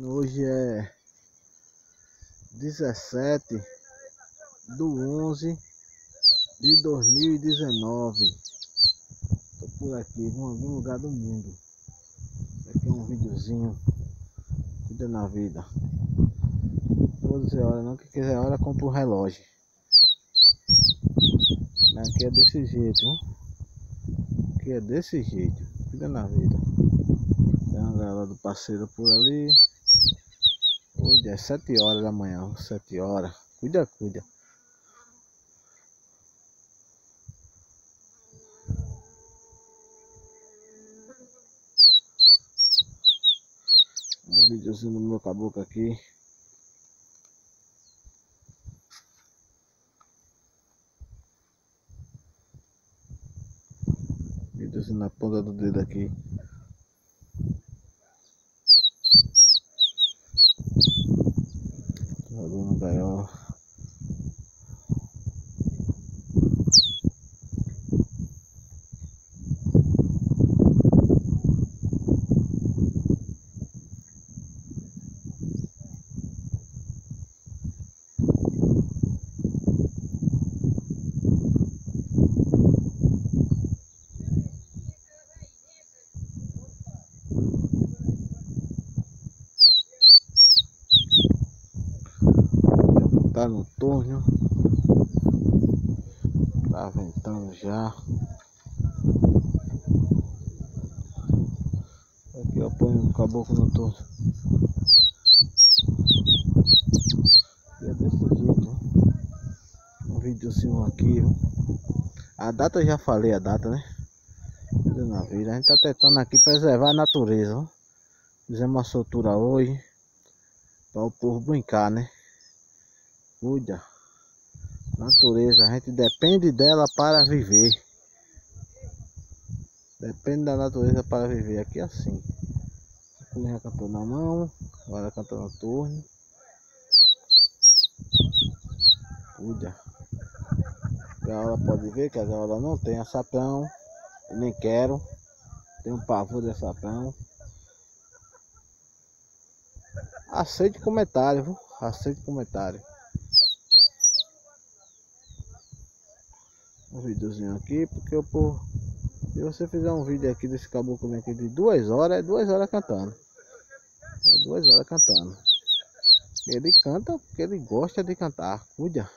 Hoje é 17 do 11 de 2019. Tô por aqui, em algum lugar do mundo. Aqui é um videozinho. Cuida na vida. 12 horas, não que quiser hora, compra um relógio. Aqui é desse jeito, hein? Aqui é desse jeito. Cuida na vida. Galera do parceiro por ali. Hoje é 7 horas da manhã, 7 horas. Cuida, cuida. Um videozinho do meu caboclo aqui. Videozinho na ponta do dedo aqui. Jogando gaiola. tá no torno tá ventando já. Aqui eu ponho o caboclo no torno e é desse jeito um videozinho aqui a data eu já falei a data né? Na vida. A gente tá tentando aqui preservar a natureza fizemos uma soltura hoje para o povo brincar né cuida. Natureza, a gente depende dela para viver. Depende da natureza para viver. Aqui é assim. Ele já cantou na mão, agora cantou no turno. Cuida. A gaiola pode ver que a gaiola não tem açapão. Nem quero. Tenho um pavor de açapão. Aceite comentário, viu? Aceite comentário. Um videozinho aqui, porque eu por se você fizer um vídeo aqui desse caboclo aqui de duas horas, é duas horas cantando. É duas horas cantando. Ele canta porque ele gosta de cantar. Cuida.